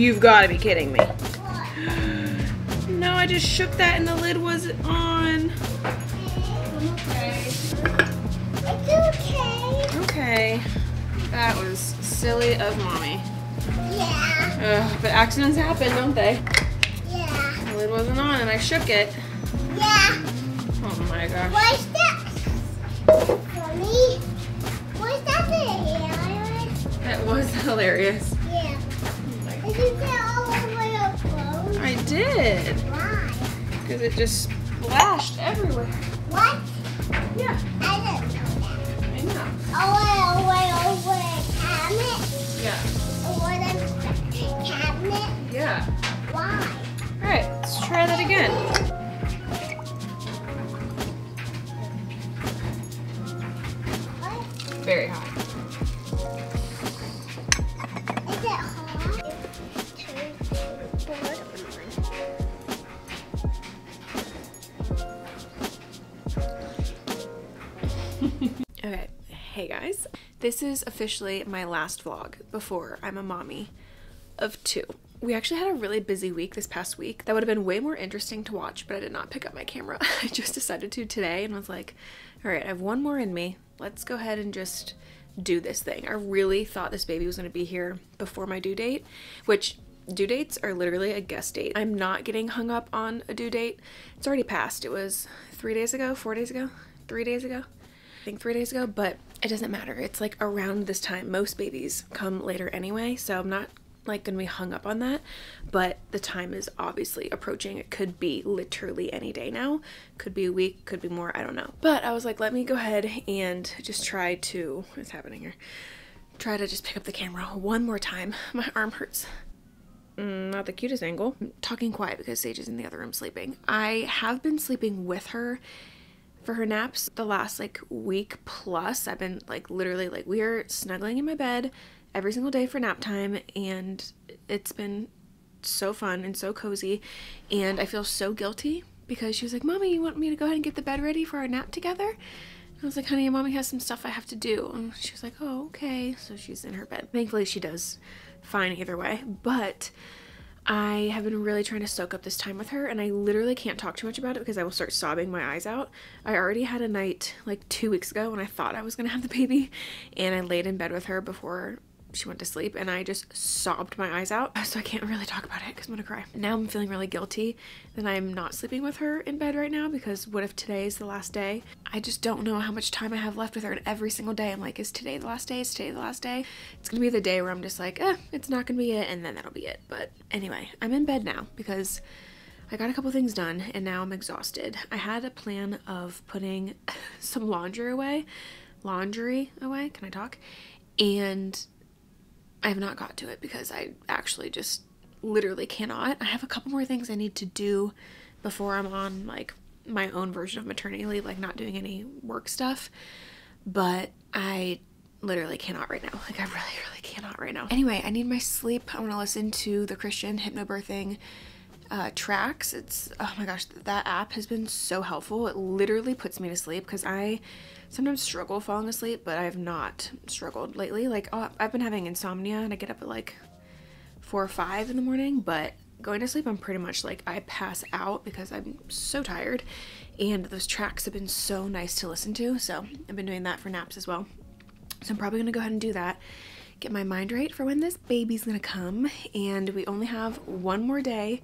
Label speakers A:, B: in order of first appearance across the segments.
A: You've got to be kidding me. No, I just shook that and the lid wasn't on. Okay. That was silly of mommy.
B: Yeah,
A: Ugh, but accidents happen, don't they?
B: yeah,
A: The lid wasn't on and I shook it.
B: yeah.
A: Oh my gosh.
B: What's that? Mommy? What's that thing?
A: That was hilarious.
B: All over?
A: I did.
B: Why?
A: Because it just splashed everywhere.
B: What?
A: Yeah,
B: I didn't know that.
A: I know.
B: Over, over, over the cabinet?
A: Yeah.
B: Over the cabinet?
A: Yeah.
B: Why?
A: Alright, let's try that again. This is officially my last vlog before I'm a mommy of two. We actually had a really busy week this past week. That would have been way more interesting to watch, but I did not pick up my camera. I just decided to today and was like, all right, I have one more in me. Let's go ahead and just do this thing. I really thought this baby was going to be here before my due date, which due dates are literally a guess date. I'm not getting hung up on a due date. It's already passed. It was three days ago, four days ago, three days ago. I think three days ago, but it doesn't matter. It's like around this time. Most babies come later anyway, so I'm not like gonna be hung up on that. But the time is obviously approaching. It could be literally any day now. Could be a week, could be more, I don't know. But I was like, let me go ahead and just try to what's happening here? Try to just pick up the camera one more time. My arm hurts. Mm, not the cutest angle. I'm talking quiet because Sage is in the other room sleeping. I have been sleeping with her for her naps the last like week plus i've been like literally like we are snuggling in my bed every single day for nap time and it's been so fun and so cozy and i feel so guilty because she was like mommy you want me to go ahead and get the bed ready for our nap together I was like, honey, mommy has some stuff I have to do. And she was like, oh, okay. So she's in her bed. Thankfully, she does fine either way. But I have been really trying to soak up this time with her, and I literally can't talk too much about it because I will start sobbing my eyes out. I already had a night like two weeks ago when I thought I was gonna have the baby, and I laid in bed with her before she went to sleep, and I just sobbed my eyes out. So I can't really talk about it because I'm gonna cry. Now I'm feeling really guilty that I'm not sleeping with her in bed right now because what if today is the last day? I just don't know how much time I have left with her, and every single day I'm like, is today the last day? Is today the last day? It's gonna be the day where I'm just like, eh, it's not gonna be it, and then that'll be it. But anyway, I'm in bed now because I got a couple things done and now I'm exhausted. I had a plan of putting some laundry away, laundry away, can I talk? And I have not got to it because I actually just literally cannot. I have a couple more things I need to do before I'm on like my own version of maternity leave, like not doing any work stuff. But I literally cannot right now. Like I really, really cannot right now. Anyway, I need my sleep. I want to listen to the Christian hypnobirthing uh, tracks. It's oh my gosh, that app has been so helpful. It literally puts me to sleep because I sometimes struggle falling asleep, but I have not struggled lately. Like oh, I've been having insomnia and I get up at like four or five in the morning, but going to sleep, I'm pretty much like I pass out because I'm so tired. And those tracks have been so nice to listen to, so I've been doing that for naps as well. So I'm probably gonna go ahead and do that. Get my mind right for when this baby's gonna come. And we only have one more day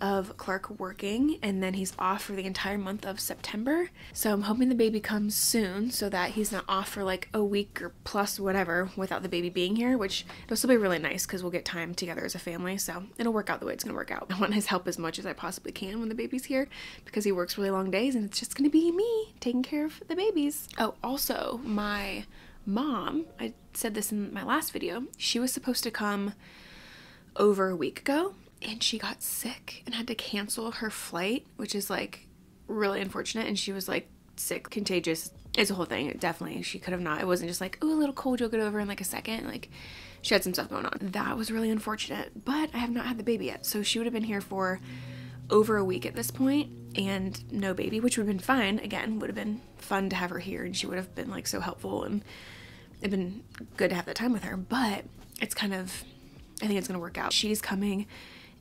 A: of Clark working, and then he's off for the entire month of September. So I'm hoping the baby comes soon so that he's not off for like a week or plus whatever without the baby being here, which it'll still be really nice because we'll get time together as a family. So it'll work out the way it's gonna work out. I want his help as much as I possibly can when the baby's here because he works really long days and it's just gonna be me taking care of the babies. Oh, also, my mom, I said this in my last video, she was supposed to come over a week ago and she got sick and had to cancel her flight, which is like really unfortunate. And she was like sick, contagious. It's a whole thing. Definitely, she could have not. It wasn't just like, oh, a little cold, you'll get over in like a second. Like, she had some stuff going on. That was really unfortunate. But I have not had the baby yet, so she would have been here for over a week at this point and no baby, which would have been fine. Again, would have been fun to have her here and she would have been like so helpful and it'd been good to have that time with her. But it's kind of, I think it's gonna work out. She's coming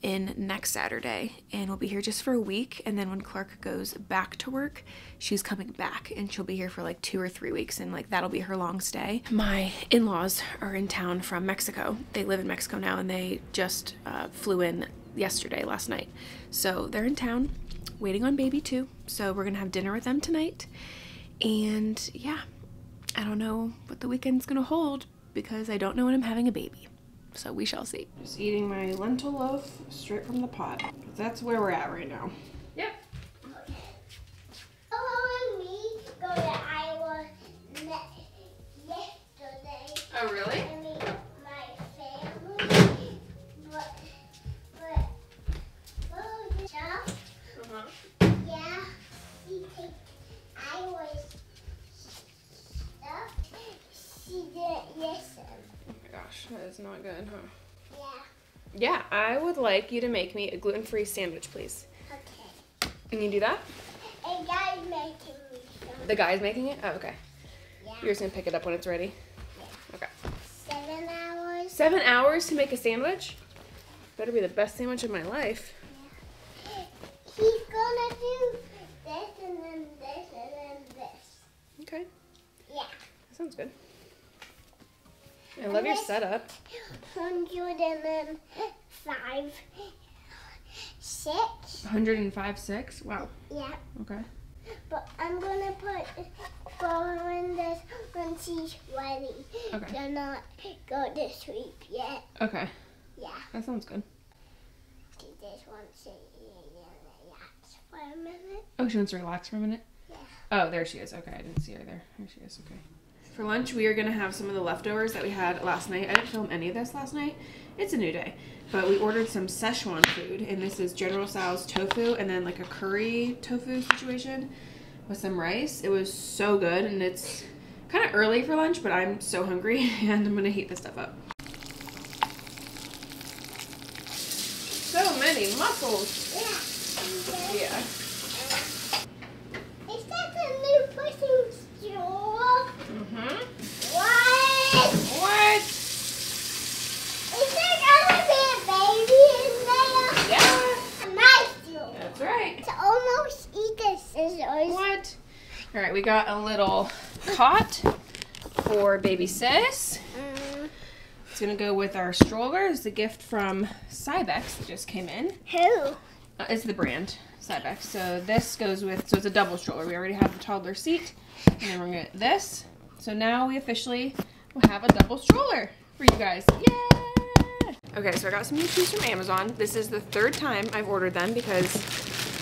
A: in next Saturday and will be here just for a week. And then when Clark goes back to work, she's coming back and she'll be here for like two or three weeks and like that'll be her long stay. My in laws are in town from Mexico. They live in Mexico now and they just uh, flew in yesterday, last night. So they're in town waiting on baby too. So we're gonna have dinner with them tonight. And yeah, I don't know what the weekend's gonna hold because I don't know when I'm having a baby. So we shall see. Just eating my lentil loaf straight from the pot. That's where we're at right now. Gosh, that is not good, huh?
B: Yeah.
A: Yeah, I would like you to make me a gluten-free sandwich, please.
B: Okay.
A: Can you do that?
B: A guy's making me some.
A: The guy's making it? Oh, okay.
B: Yeah.
A: You're just gonna pick it up when it's ready? Yeah. Okay.
B: Seven hours.
A: Seven hours to make a sandwich? Better be the best sandwich of my life. Yeah.
B: He's gonna do this and then this and then this.
A: Okay,
B: Yeah.
A: that sounds good. I love your setup.
B: Hundred and then five, six.
A: 105, 6? Wow.
B: Yeah.
A: Okay.
B: But I'm gonna put go in this when she's ready.
A: Okay.
B: Do not go to sleep yet.
A: Okay,
B: Yeah.
A: that sounds good.
B: She just wants to relax for a minute.
A: Oh, she wants to relax for a minute?
B: Yeah.
A: Oh, there she is. Okay, I didn't see her there. There she is. Okay. For lunch, we are going to have some of the leftovers that we had last night. I didn't film any of this last night. It's a new day. But we ordered some Szechuan food, and this is General Tso's tofu and then like a curry tofu situation with some rice. It was so good, and it's kind of early for lunch, but I'm so hungry, and I'm going to heat this stuff up. So many mussels.
B: Yeah.
A: Yeah.
B: Is that the new pushing straw?
A: Mm-hmm.
B: What?
A: What?
B: Is there gonna be a baby in there?
A: Yeah.
B: A nice straw.
A: That's right.
B: It's almost eat the scissors.
A: What? All right, we got a little cot for baby sis.
B: Um,
A: It's gonna go with our stroller. It's a gift from Cybex that just came in.
B: who?
A: Uh, it's the brand Cybex. So this goes with. So it's a double stroller. We already have the toddler seat, and then we're gonna get this. So now we officially will have a double stroller for you guys. Yay! Okay, so I got some new shoes from Amazon. This is the third time I've ordered them because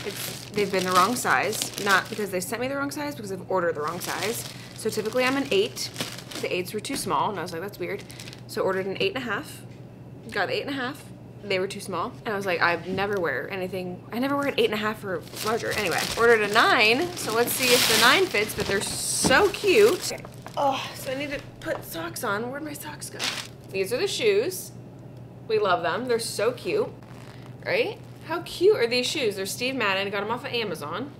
A: it's, they've been the wrong size. Not because they sent me the wrong size, because I've ordered the wrong size. So typically I'm an eight. The eights were too small, and I was like, that's weird. So ordered an eight and a half. Got eight and a half. They were too small, and I was like, I never wear anything. I never wear an eight and a half or larger. Anyway, ordered a nine. So let's see if the nine fits. But they're so cute. Okay. Oh, so I need to put socks on. Where'd my socks go? These are the shoes. We love them. They're so cute, right? How cute are these shoes? They're Steve Madden. I Got them off of Amazon.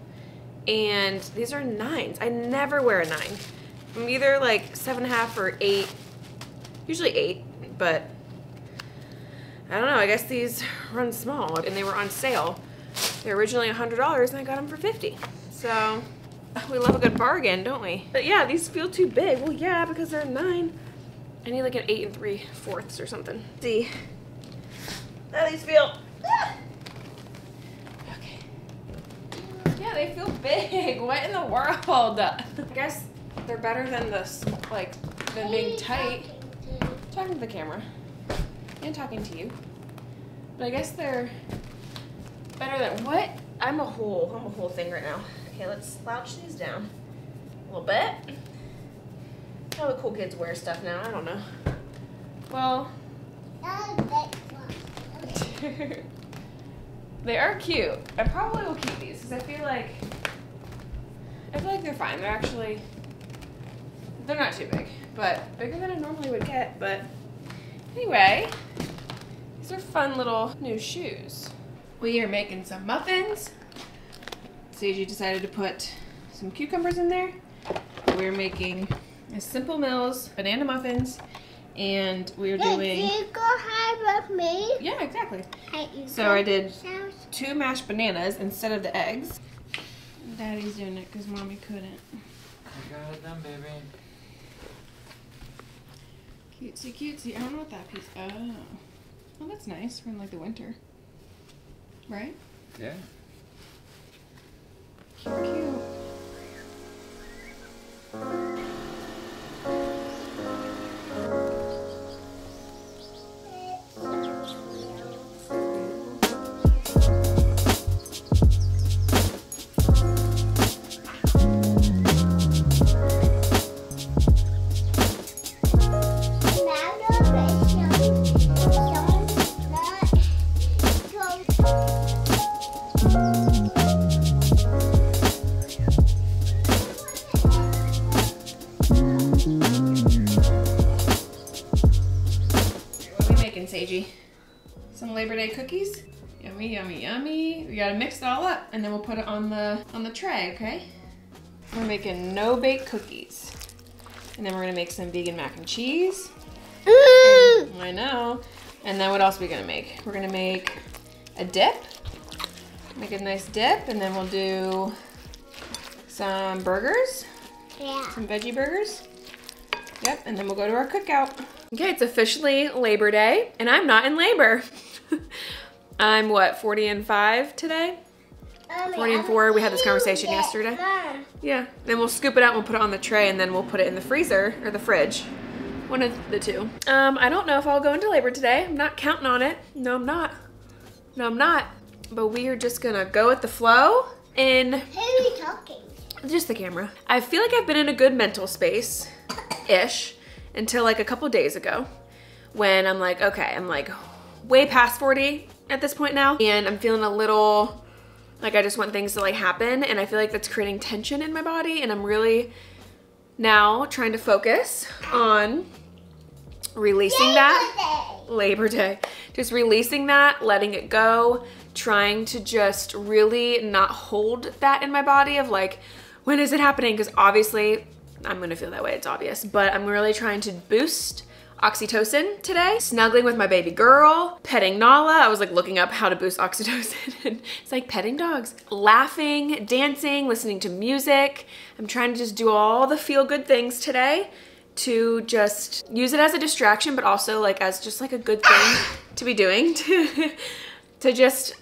A: And these are nines. I never wear a nine. I'm either like seven and a half or eight. Usually eight, but I don't know. I guess these run small and they were on sale. They're originally $100 and I got them for 50 So we love a good bargain, don't we? But yeah, these feel too big. Well, yeah, because they're nine. I need like an eight and three fourths or something. see how these feel. Ah. Okay. Yeah, they feel big. What in the world? I guess they're better than this, like, than being tight. Talking to the camera and talking to you. But I guess they're better than what? I'm a whole, I'm a whole thing right now. Okay, let's slouch these down a little bit. How the cool kids wear stuff now, I don't know. Well, they are cute. I probably will keep these because I feel like I feel like they're fine. They're actually they're not too big, but bigger than I normally would get. But anyway, these are fun little new shoes. We are making some muffins. Sage decided to put some cucumbers in there. We're making a Simple Mills banana muffins, and we're
B: Did
A: doing.
B: You go me?
A: Yeah, exactly.
B: Hey, you
A: So I did
B: south.
A: two mashed bananas instead of the eggs. Daddy's doing it because mommy couldn't.
C: I got it done, baby.
A: Cutesy, cutesy. I don't know what that piece. Oh, well, that's nice for in like the winter, right?
C: Yeah.
A: Cute, cute. Put it on the on the tray. Okay. We're making no bake cookies, and then we're gonna make some vegan mac and cheese.
B: Mm.
A: I know. And then what else are we gonna make? We're gonna make a dip. Make a nice dip, and then we'll do some burgers,
B: Yeah.
A: some veggie burgers. Yep, and then we'll go to our cookout. Okay, it's officially Labor Day, and I'm not in labor. I'm what, 40 and 5 today?
B: Mommy,
A: 40 and 4, we had this conversation yesterday.
B: Mom.
A: Yeah. Then we'll scoop it out and we'll put it on the tray and then we'll put it in the freezer or the fridge. One of the two. Um, I don't know if I'll go into labor today. I'm not counting on it. No, I'm not. No, I'm not. But we are just gonna go with the flow and-
B: Who are you talking?
A: just the camera. I feel like I've been in a good mental space ish until like a couple days ago when I'm like, okay, I'm like way past 40 at this point now and I'm feeling a little like I just want things to like happen and I feel like that's creating tension in my body and I'm really now trying to focus on releasing that Labor Day. Just releasing that, letting it go, trying to just really not hold that in my body of like, when is it happening? Because obviously I'm gonna feel that way, it's obvious. But I'm really trying to boost oxytocin today. Snuggling with my baby girl, petting Nala. I was like looking up how to boost oxytocin. and it's like petting dogs. Laughing, dancing, listening to music. I'm trying to just do all the feel good things today to just use it as a distraction, but also like as just like a good thing to be doing to to just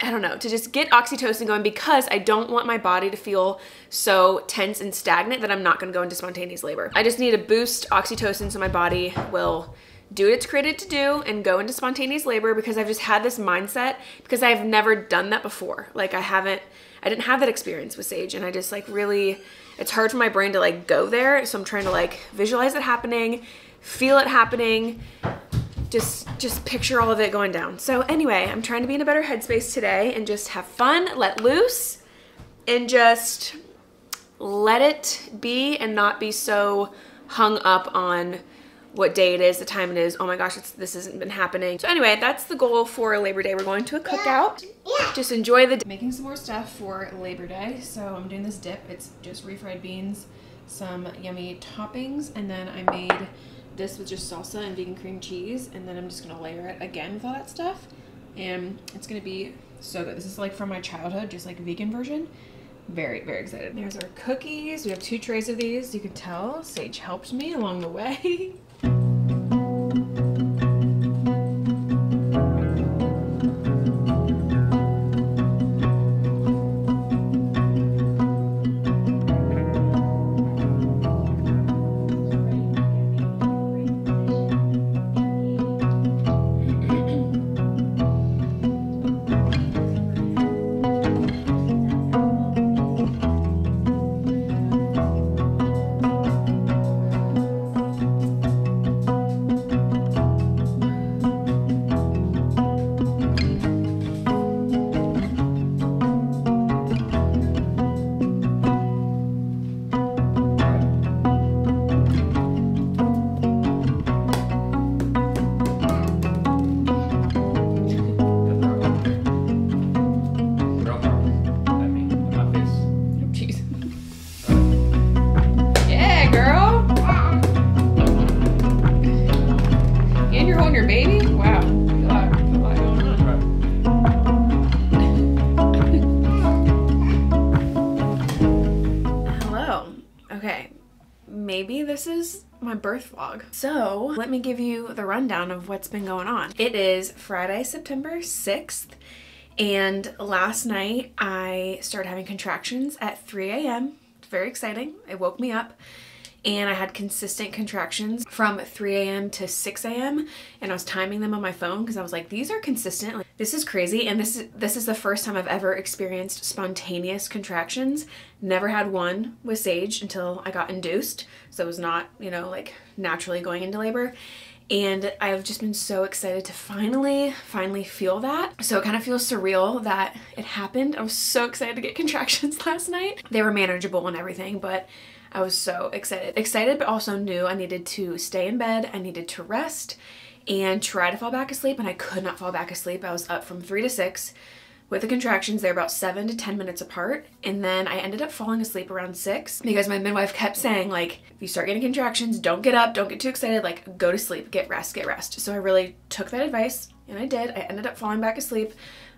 A: I don't know, to just get oxytocin going because I don't want my body to feel so tense and stagnant that I'm not gonna go into spontaneous labor. I just need to boost oxytocin so my body will do what it's created to do and go into spontaneous labor because I've just had this mindset because I've never done that before. Like I haven't, I didn't have that experience with Sage and I just like really, it's hard for my brain to like go there. So I'm trying to like visualize it happening, feel it happening, just just picture all of it going down. So anyway, I'm trying to be in a better headspace today and just have fun, let loose, and just let it be and not be so hung up on what day it is, the time it is. Oh my gosh, it's, this hasn't been happening. So anyway, that's the goal for Labor Day. We're going to a cookout.
B: Yeah.
A: Just enjoy the day. making some more stuff for Labor Day. So I'm doing this dip. It's just refried beans, some yummy toppings, and then I made this with just salsa and vegan cream cheese, and then I'm just gonna layer it again with all that stuff, and it's gonna be so good. This is like from my childhood, just like vegan version. Very, very excited. There's our cookies. We have two trays of these. You can tell Sage helped me along the way. my birth vlog. So let me give you the rundown of what's been going on. It is Friday, September 6th. And last night I started having contractions at 3 a.m. Very exciting. It woke me up and I had consistent contractions from 3 a.m. to 6 a.m. and I was timing them on my phone because I was like, these are consistent. Like, this is crazy. And this is this is the first time I've ever experienced spontaneous contractions. Never had one with Sage until I got induced. So it was not, you know, like naturally going into labor. And I've just been so excited to finally, finally feel that. So it kind of feels surreal that it happened. I was so excited to get contractions last night. They were manageable and everything, but I was so excited. Excited, but also knew I needed to stay in bed. I needed to rest and try to fall back asleep. And I could not fall back asleep. I was up from three to six with the contractions. They're about seven to 10 minutes apart. And then I ended up falling asleep around six because my midwife kept saying, like, if you start getting contractions, don't get up, don't get too excited, like, go to sleep, get rest, get rest. So I really took that advice and I did. I ended up falling back asleep.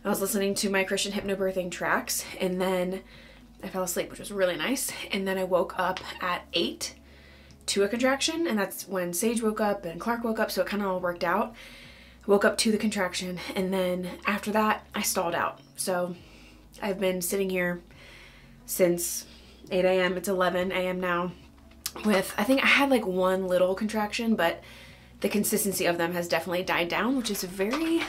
A: I was listening to my Christian hypnobirthing tracks and then I fell asleep, which was really nice. And then I woke up at eight to a contraction, and that's when Sage woke up and Clark woke up, so it kind of all worked out. woke up to the contraction, and then after that, I stalled out. So I've been sitting here since 8 a.m. It's 11 a.m. now. With I think I had like one little contraction, but the consistency of them has definitely died down, which is very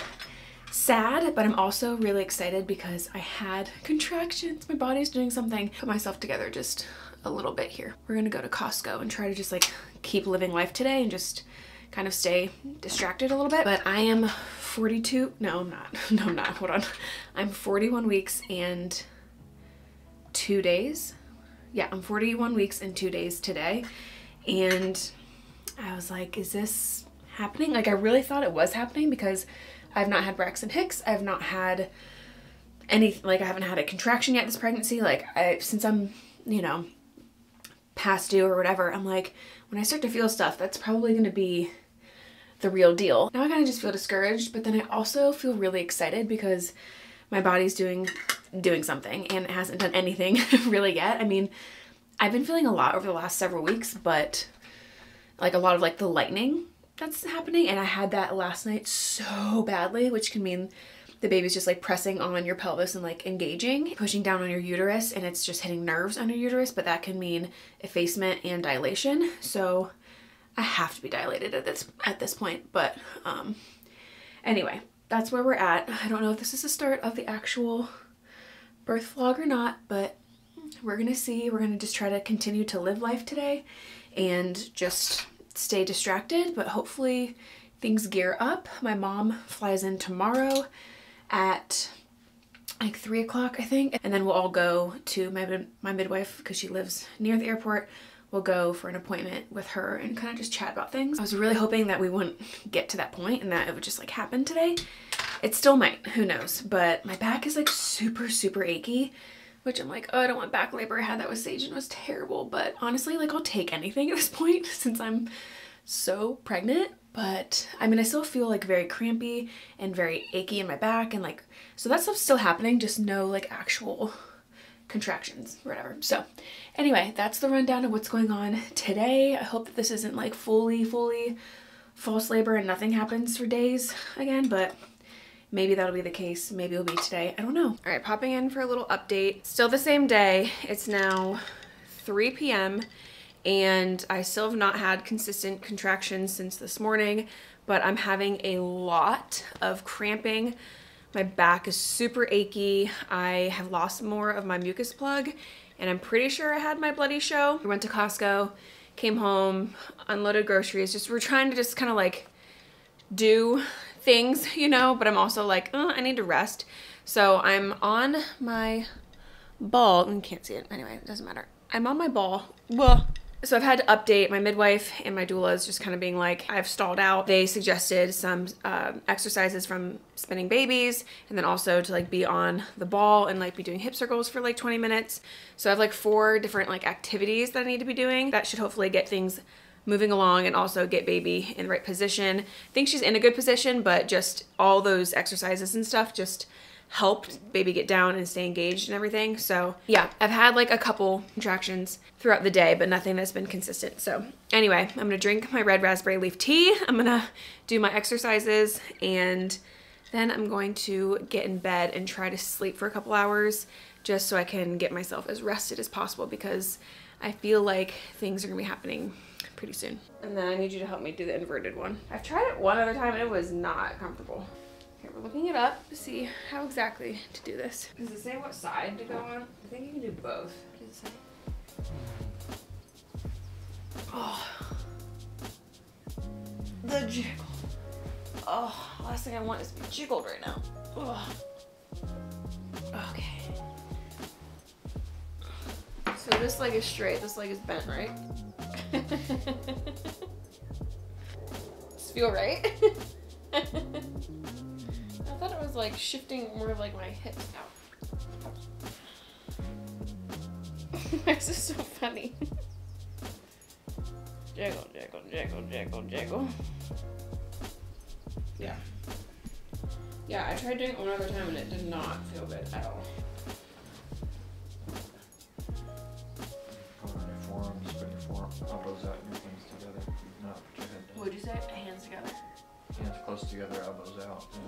A: sad, but I'm also really excited because I had contractions. My body's doing something. Put myself together just a little bit here. We're gonna go to Costco and try to just like keep living life today and just kind of stay distracted a little bit. But I am 42, no, I'm not. No, I'm not, hold on. I'm 41 weeks and two days. Yeah, I'm 41 weeks and two days today. And I was like, is this happening? Like I really thought it was happening because I've not had Braxton Hicks. I've not had any, like I haven't had a contraction yet this pregnancy. Like I, since I'm, you know, past due or whatever, I'm like, when I start to feel stuff, that's probably going to be the real deal. Now I kind of just feel discouraged, but then I also feel really excited because my body's doing doing something and it hasn't done anything really yet. I mean, I've been feeling a lot over the last several weeks, but like a lot of like the lightning that's happening and I had that last night so badly, which can mean the baby's just like pressing on your pelvis and like engaging, pushing down on your uterus and it's just hitting nerves on your uterus, but that can mean effacement and dilation. So I have to be dilated at this at this point, but um anyway, that's where we're at. I don't know if this is the start of the actual birth vlog or not, but we're gonna see. We're gonna just try to continue to live life today and just stay distracted, but hopefully things gear up. My mom flies in tomorrow at like three o'clock, I think, and then we'll all go to my my midwife because she lives near the airport. We'll go for an appointment with her and kind of just chat about things. I was really hoping that we wouldn't get to that point and that it would just like happen today. It still might, who knows, but my back is like super, super achy which I'm like, oh, I don't want back labor. I had that with Sage and was terrible. But honestly, like I'll take anything at this point since I'm so pregnant. But I mean, I still feel like very crampy and very achy in my back and like, so that stuff's still happening, just no like actual contractions or whatever. So anyway, that's the rundown of what's going on today. I hope that this isn't like fully, fully false labor and nothing happens for days again, but Maybe that'll be the case. Maybe it'll be today. I don't know. All right, popping in for a little update. Still the same day. It's now 3 p.m. and I still have not had consistent contractions since this morning, but I'm having a lot of cramping. My back is super achy. I have lost more of my mucus plug and I'm pretty sure I had my bloody show. We went to Costco, came home, unloaded groceries. Just we're trying to just kind of like do things, you know, but I'm also like, oh, I need to rest. So I'm on my ball. You can't see it. Anyway, it doesn't matter. I'm on my ball. Well, so I've had to update my midwife and my doula is just kind of being like, I've stalled out. They suggested some uh, exercises from spinning babies and then also to like be on the ball and like be doing hip circles for like 20 minutes. So I have like four different like activities that I need to be doing. That should hopefully get things moving along and also get baby in the right position. I think she's in a good position, but just all those exercises and stuff just helped baby get down and stay engaged and everything. So yeah, I've had like a couple contractions throughout the day, but nothing that's been consistent. So anyway, I'm gonna drink my red raspberry leaf tea. I'm gonna do my exercises and then I'm going to get in bed and try to sleep for a couple hours just so I can get myself as rested as possible because I feel like things are gonna be happening pretty soon. And then I need you to help me do the inverted one. I've tried it one other time and it was not comfortable. Okay, we're looking it up to see how exactly to do this. Does it say what side to go on? I think you can do both. What does it say? Oh. The jiggle. Oh, last thing I want is to be jiggled right now. Oh. Okay. So this leg is straight, this leg is bent, right? Does feel right? I thought it was like shifting more of like my hips out. this is this so funny. jiggle, jiggle, jiggle, jiggle, jiggle. Yeah. Yeah, I tried doing it one other time and it did not feel good at all.
C: Elbows out, your hands together. Not put your head down.
A: What'd you say? Hands together.
C: Hands close together, elbows out. Yeah.